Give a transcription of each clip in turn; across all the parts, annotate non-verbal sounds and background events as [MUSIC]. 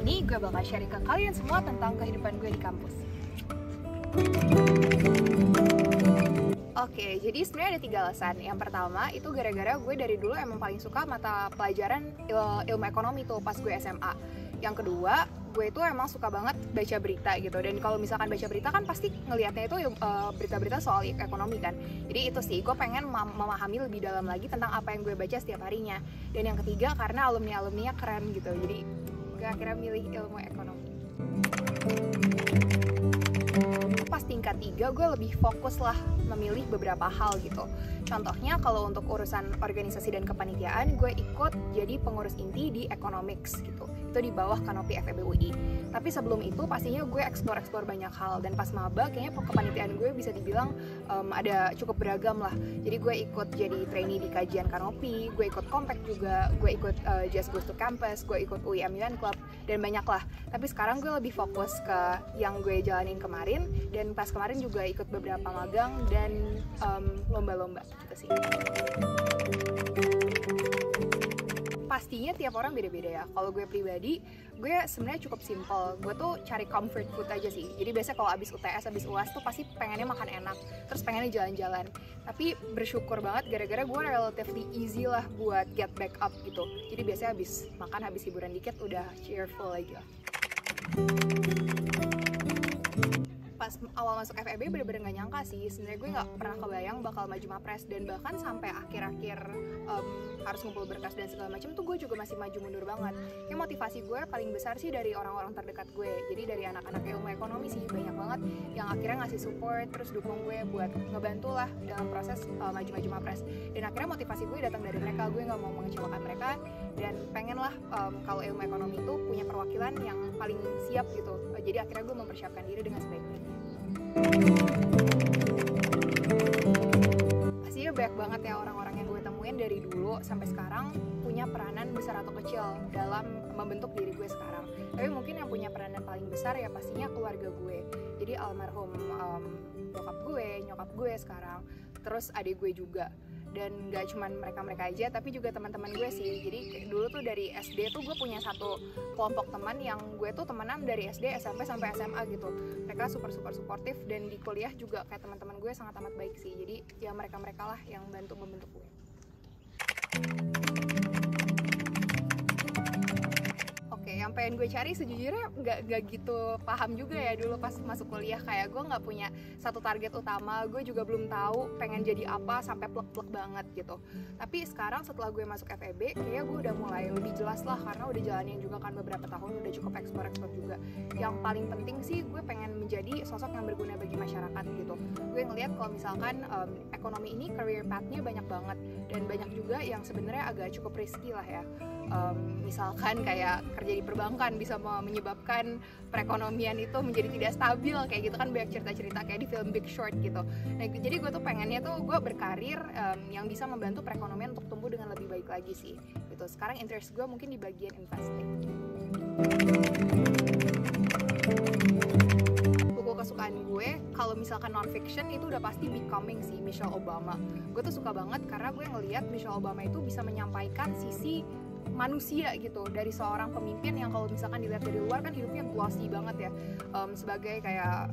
ini gue bakal sharing ke kalian semua tentang kehidupan gue di kampus Oke, jadi sebenarnya ada tiga alasan. Yang pertama itu gara-gara gue dari dulu emang paling suka mata pelajaran il- ilmu ekonomi tuh pas gue SMA. Yang kedua, gue itu emang suka banget baca berita gitu. Dan kalau misalkan baca berita kan pasti ngelihatnya itu uh, berita-berita soal ekonomi kan. Jadi itu sih, gue pengen mem- memahami lebih dalam lagi tentang apa yang gue baca setiap harinya. Dan yang ketiga karena alumni-alumninya keren gitu. Jadi gue akhirnya milih ilmu ekonomi. Pas tingkat tiga gue lebih fokus lah memilih beberapa hal gitu. Contohnya kalau untuk urusan organisasi dan kepanitiaan gue ikut jadi pengurus inti di economics gitu itu di bawah kanopi FEB UI tapi sebelum itu pastinya gue eksplor-eksplor banyak hal. Dan pas maba kayaknya kepanitiaan gue bisa dibilang um, ada cukup beragam lah. Jadi gue ikut jadi trainee di kajian kanopi gue ikut compact juga gue ikut uh, Just Goes to Campus gue ikut UIM UN Club dan banyak lah. Tapi sekarang gue lebih fokus ke yang gue jalanin kemarin dan pas kemarin juga ikut beberapa magang dan lomba-lomba um, gitu sih pastinya tiap orang beda-beda ya. Kalau gue pribadi, gue sebenarnya cukup simple. Gue tuh cari comfort food aja sih. Jadi biasanya kalau abis UTS, abis UAS tuh pasti pengennya makan enak, terus pengennya jalan-jalan. Tapi bersyukur banget gara-gara gue relatively easy lah buat get back up gitu. Jadi biasanya abis makan, habis hiburan dikit udah cheerful lagi lah pas awal masuk FEB bener-bener gak nyangka sih. Sebenarnya gue nggak pernah kebayang bakal maju mapres. Dan bahkan sampai akhir-akhir um, harus ngumpul berkas dan segala macam tuh gue juga masih maju mundur banget. Kayak motivasi gue paling besar sih dari orang-orang terdekat gue. Jadi dari anak-anak ilmu ekonomi sih banyak banget yang akhirnya ngasih support terus dukung gue buat ngebantu lah dalam proses uh, maju-maju mapres. Dan akhirnya motivasi gue datang dari mereka. Gue nggak mau mengecewakan mereka. Dan pengen lah um, kalau ilmu ekonomi itu punya perwakilan yang paling siap gitu. Jadi akhirnya gue mempersiapkan diri dengan sebaik-baiknya pastinya banyak banget ya orang-orang yang gue temuin dari dulu sampai sekarang punya peranan besar atau kecil dalam membentuk diri gue sekarang. Tapi mungkin yang punya peranan paling besar ya pastinya keluarga gue. Jadi almarhum um, bokap gue nyokap gue sekarang terus adik gue juga dan gak cuman mereka-mereka aja tapi juga teman-teman gue sih. Jadi dulu tuh dari SD tuh gue punya satu kelompok teman yang gue tuh temenan dari SD SMP sampai SMA gitu. Mereka super super suportif dan di kuliah juga kayak teman-teman gue sangat amat baik sih. Jadi ya mereka-mereka lah yang bantu membentuk gue yang pengen gue cari sejujurnya nggak nggak gitu paham juga ya dulu pas masuk kuliah. Kayak gue nggak punya satu target utama gue juga belum tahu pengen jadi apa sampai plek-plek banget gitu. Tapi sekarang setelah gue masuk FEB kayak gue udah mulai lebih jelas lah karena udah jalanin juga kan beberapa tahun udah cukup ekspor ekspor juga. Yang paling penting sih gue pengen menjadi sosok yang berguna bagi masyarakat gitu. Gue ngeliat kalau misalkan um, ekonomi ini career pathnya banyak banget. Dan banyak juga yang sebenarnya agak cukup risky lah ya. Um, misalkan kayak kerja di perbankan bisa menyebabkan perekonomian itu menjadi tidak stabil kayak gitu kan banyak cerita-cerita kayak di film Big Short gitu. Nah jadi gue tuh pengennya tuh gue berkarir um, yang bisa membantu perekonomian untuk tumbuh dengan lebih baik lagi sih. Gitu. Sekarang interest gue mungkin di bagian investing. Buku kesukaan gue kalau misalkan non fiction itu udah pasti Becoming sih Michelle Obama. Gue tuh suka banget karena gue ngelihat Michelle Obama itu bisa menyampaikan sisi manusia gitu dari seorang pemimpin yang kalau misalkan dilihat dari luar kan hidupnya glossy banget ya. Um, sebagai kayak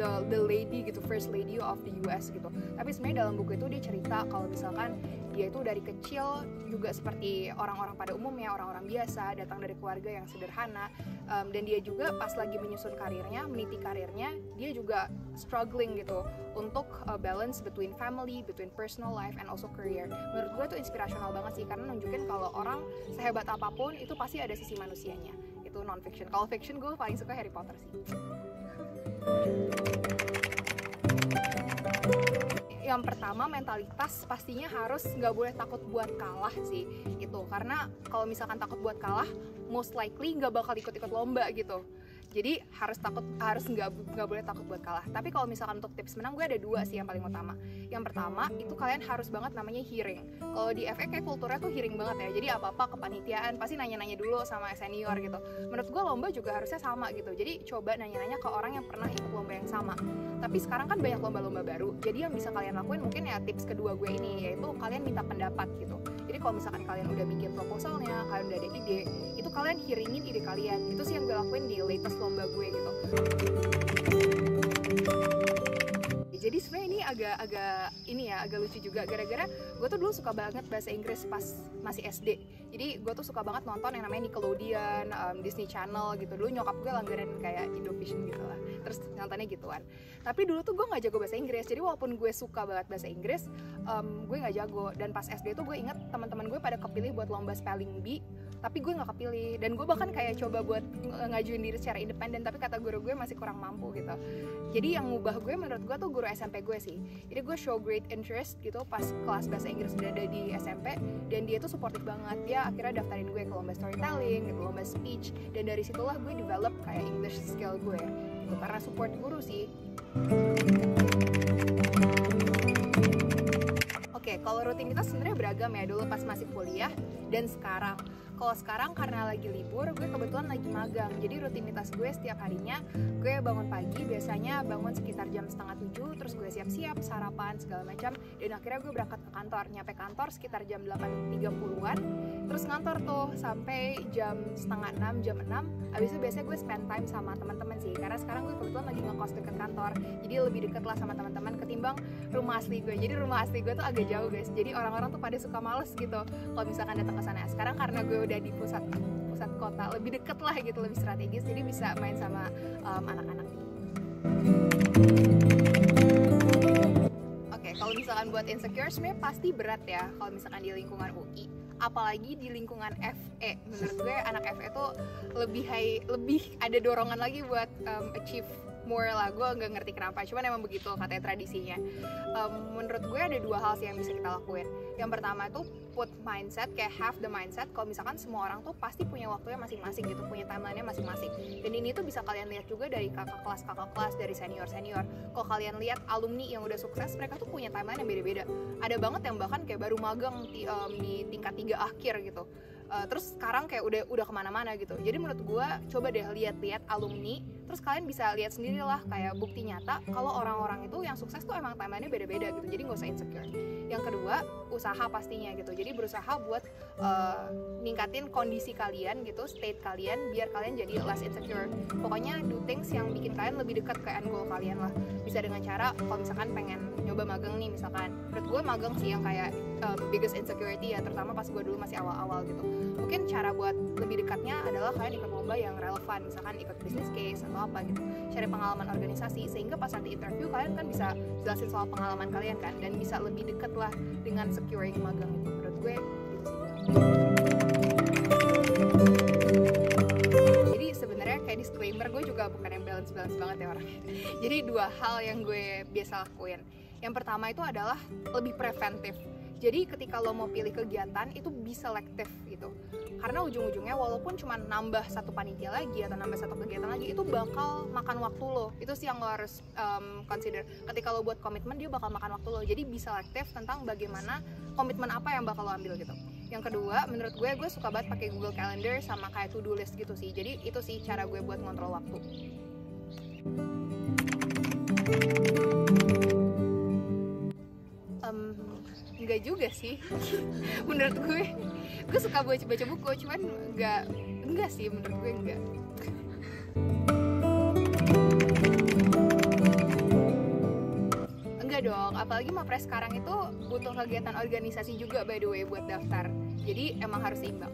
the the lady gitu first lady of the US gitu. Tapi sebenarnya dalam buku itu dia cerita kalau misalkan dia itu dari kecil juga seperti orang-orang pada umumnya orang-orang biasa datang dari keluarga yang sederhana. Um, dan dia juga pas lagi menyusun karirnya meniti karirnya dia juga struggling gitu untuk uh, balance between family between personal life and also career. Menurut gue itu inspirasional banget sih karena nunjukin kalau orang sehebat apa pun itu pasti ada sisi manusianya. Itu non fiction kalau fiction gue paling suka Harry Potter sih [LAUGHS] yang pertama mentalitas pastinya harus nggak boleh takut buat kalah sih itu karena kalau misalkan takut buat kalah most likely nggak bakal ikut-ikut lomba gitu. Jadi harus takut harus nggak nggak boleh takut buat kalah. Tapi kalau misalkan untuk tips menang gue ada dua sih yang paling utama. Yang pertama itu kalian harus banget namanya hearing. Kalau di FE kayak kulturnya tuh hearing banget ya. Jadi apa apa kepanitiaan pasti nanya-nanya dulu sama senior gitu. Menurut gue lomba juga harusnya sama gitu. Jadi coba nanya-nanya ke orang yang pernah ikut lomba yang sama tapi sekarang kan banyak lomba-lomba baru. Jadi yang bisa kalian lakuin mungkin ya tips kedua gue ini yaitu kalian minta pendapat gitu. Jadi kalau misalkan kalian udah bikin proposalnya kalian udah ada ide itu kalian hiringin ide kalian. Itu sih yang gue lakuin di latest lomba gue gitu jadi sebenarnya ini agak-agak ini ya agak lucu juga. Gara-gara gue tuh dulu suka banget bahasa Inggris pas masih SD jadi gue tuh suka banget nonton yang namanya Nickelodeon, um, Disney Channel gitu. Dulu nyokap gue langganan kayak Indovision gitu lah. Terus nontonnya gituan. Tapi dulu tuh gue nggak jago bahasa Inggris. Jadi walaupun gue suka banget bahasa Inggris um, gue nggak jago. Dan pas SD tuh gue inget teman-teman gue pada kepilih buat lomba spelling bee tapi gue nggak kepilih. Dan gue bahkan kayak coba buat ngajuin diri secara independen tapi kata guru gue masih kurang mampu gitu. Jadi yang ngubah gue menurut gue tuh guru SMP gue sih. Jadi gue show great interest gitu pas kelas bahasa Inggris udah ada di SMP dan dia tuh supportive banget. Dia akhirnya daftarin gue ke lomba storytelling gitu lomba speech dan dari situlah gue develop kayak English skill gue gitu. Karena support guru sih kalau rutinitas sebenarnya beragam ya dulu pas masih kuliah dan sekarang kalau sekarang karena lagi libur gue kebetulan lagi magang. Jadi rutinitas gue setiap harinya gue bangun pagi biasanya bangun sekitar jam setengah tujuh terus gue siap-siap sarapan segala macam. Dan akhirnya gue berangkat ke kantor. Nyampe kantor sekitar jam 8.30an terus ngantor tuh sampai jam setengah enam jam enam. Abis itu biasanya gue spend time sama teman-teman sih karena sekarang gue kebetulan lagi ngekos deket kantor. Jadi lebih deket lah sama teman-teman ketimbang rumah asli gue. Jadi rumah asli gue tuh agak jauh guys. Jadi orang-orang tuh pada suka males gitu kalau misalkan datang ke sana. Sekarang karena gue udah di pusat pusat kota lebih deket lah gitu lebih strategis jadi bisa main sama um, anak-anak. Oke, kalau misalkan buat insecure sebenarnya pasti berat ya kalau misalkan di lingkungan UI apalagi di lingkungan FE menurut gue anak FE tuh lebih high lebih ada dorongan lagi buat um, achieve more lah gue nggak ngerti kenapa. Cuman emang begitu katanya tradisinya. Um, menurut gue ada dua hal sih yang bisa kita lakuin. Yang pertama itu put mindset kayak have the mindset kalau misalkan semua orang tuh pasti punya waktunya masing-masing gitu punya timelinenya masing-masing. Dan ini tuh bisa kalian lihat juga dari kakak kelas kakak kelas dari senior senior kalau kalian lihat alumni yang udah sukses mereka tuh punya timeline yang beda-beda. Ada banget yang bahkan kayak baru magang di, um, di tingkat tiga akhir gitu uh, terus sekarang kayak udah udah ke mana-mana gitu. Jadi menurut gue coba deh lihat-lihat alumni terus kalian bisa lihat sendiri lah kayak bukti nyata kalau orang-orang itu yang sukses tuh emang timelinenya beda-beda gitu. Jadi nggak usah insecure. Yang kedua usaha pastinya gitu. Jadi berusaha buat uh, ningkatin kondisi kalian gitu state kalian biar kalian jadi less insecure. Pokoknya do things yang bikin kalian lebih dekat ke end goal kalian lah bisa dengan cara kalau misalkan pengen nyoba magang nih misalkan. Menurut gue magang sih yang kayak um, biggest insecurity ya terutama pas gue dulu masih awal-awal gitu. Mungkin cara buat lebih dekatnya adalah kalian ikut lomba yang relevan misalkan ikut business case atau apa gitu. Cari pengalaman organisasi sehingga pas nanti interview kalian kan bisa jelasin soal pengalaman kalian kan dan bisa lebih deket lah dengan securing magang itu. Menurut gue gitu sih bukan yang balance balance banget ya orangnya jadi dua hal yang gue biasa lakuin. Yang pertama itu adalah lebih preventif. Jadi ketika lo mau pilih kegiatan itu bisa selektif gitu. Karena ujung-ujungnya walaupun cuma nambah satu panitia lagi atau nambah satu kegiatan lagi itu bakal makan waktu lo. Itu sih yang lo harus um, consider. Ketika lo buat komitmen dia bakal makan waktu lo. Jadi bisa selektif tentang bagaimana komitmen apa yang bakal lo ambil gitu yang kedua menurut gue gue suka banget pakai Google Calendar sama kayak to do list gitu sih. Jadi itu sih cara gue buat ngontrol waktu. Enggak juga sih. [LAUGHS] Menurut gue gue suka baca baca buku cuman enggak enggak sih menurut gue enggak dong apalagi mapres sekarang itu butuh kegiatan organisasi juga by the way buat daftar jadi emang harus seimbang.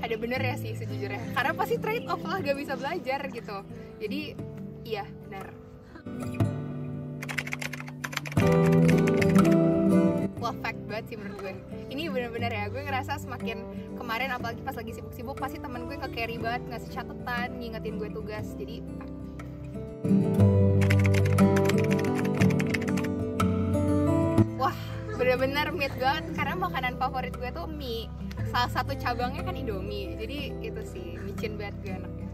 Ada bener ya sih sejujurnya. Karena pasti trade off lah gak bisa belajar gitu. Jadi iya benar. Wah fact banget sih menurut gue. Ini bener-bener ya gue ngerasa semakin kemarin apalagi pas lagi sibuk-sibuk pasti temen gue ke carry banget ngasih catatan ngingetin gue tugas. Jadi wah bener-bener meat banget karena makanan favorit gue tuh mie. Salah satu cabangnya kan indomie jadi itu sih micin banget gue anaknya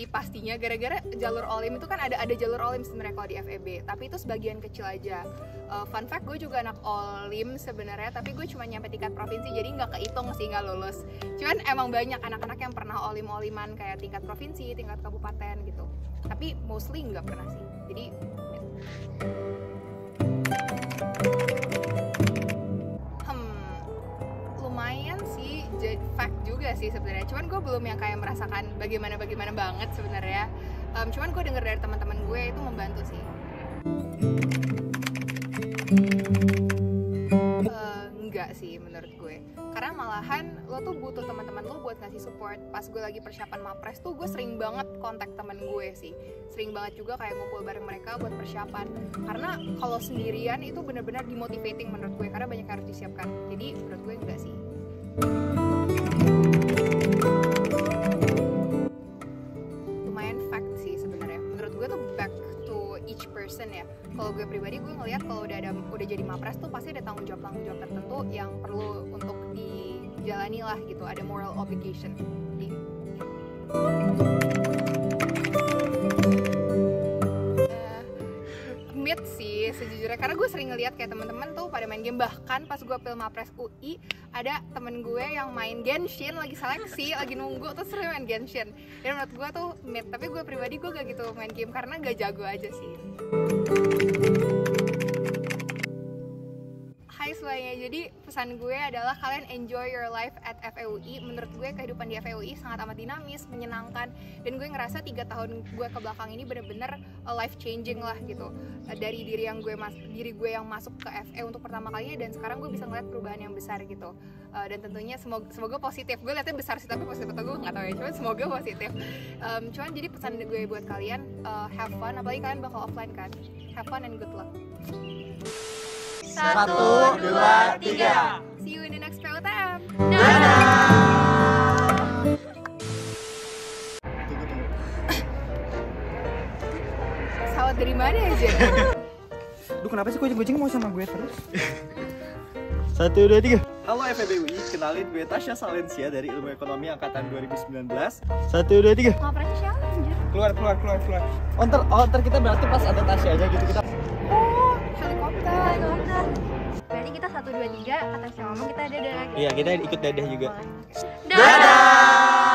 sih pastinya. Gara-gara jalur olim itu kan ada ada jalur olim sebenarnya kalau di FEB tapi itu sebagian kecil aja. Uh, fun fact gue juga anak olim sebenarnya tapi gue cuma nyampe tingkat provinsi jadi nggak kehitung sih nggak lulus. Cuman emang banyak anak-anak yang pernah olim oliman kayak tingkat provinsi tingkat kabupaten gitu. Tapi mostly nggak pernah sih. Jadi ya. Gue belum yang kayak merasakan bagaimana bagaimana banget sebenarnya. Um, cuman gue denger dari teman-teman gue itu membantu sih. Uh, enggak sih menurut gue. Karena malahan lo tuh butuh teman-teman lo buat ngasih support. Pas gue lagi persiapan mapres tuh gue sering banget kontak teman gue sih. Sering banget juga kayak ngumpul bareng mereka buat persiapan. Karena kalau sendirian itu benar-benar dimotivating menurut gue karena banyak yang harus disiapkan. Jadi menurut gue enggak sih kalau gue pribadi gue ngelihat kalau udah ada udah jadi mapres tuh pasti ada tanggung jawab tanggung jawab tertentu yang perlu untuk dijalani lah gitu ada moral obligation. Di Eh, sih sejujurnya. Karena gue sering ngeliat kayak teman-teman tuh pada main game. Bahkan pas gue film Mapres UI ada temen gue yang main Genshin lagi seleksi lagi nunggu terus sering main Genshin. Dan menurut gue tuh mid tapi gue pribadi gue gak gitu main game karena gak jago aja sih Hai semuanya, jadi pesan gue adalah kalian enjoy your life at FEUI Menurut gue kehidupan di FEUI sangat amat dinamis, menyenangkan. Dan gue ngerasa tiga tahun gue ke belakang ini bener-bener life changing lah gitu. Dari diri yang gue mas diri gue yang masuk ke FE untuk pertama kalinya Dan sekarang gue bisa ngeliat perubahan yang besar gitu. Uh, Dan tentunya semoga, semoga positif. Gue liatnya besar sih tapi positif atau gue gak tau ya. Cuman semoga positif. Um, Cuman jadi pesan gue buat kalian uh, Have fun, apalagi kalian bakal offline kan. Have fun and good luck Satu, dua, tiga. See you in the next PLTM. Pesawat dari mana ya, Jen? Duh kenapa sih kucing-kucing mau sama gue terus? Satu, dua, tiga. Halo FEBUI, kenalin gue Tasya Salensia dari Ilmu Ekonomi Angkatan 2019 Satu, dua, tiga siapa, anjir? Keluar, keluar, keluar, keluar. Oh, ntar, oh, ntar kita berarti pas ada Tasya aja gitu kita dua tiga kata si ngomong kita ada lagi Iya, kita ikut dadah juga. Dadah